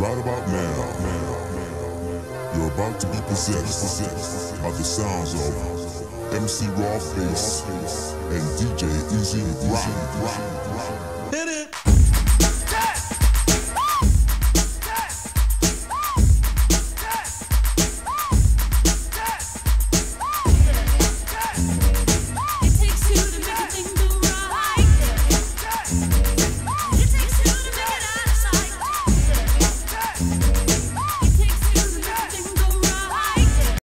Right about now, you're about to be possessed by the sounds of MC Raw Face and DJ Easy Rock.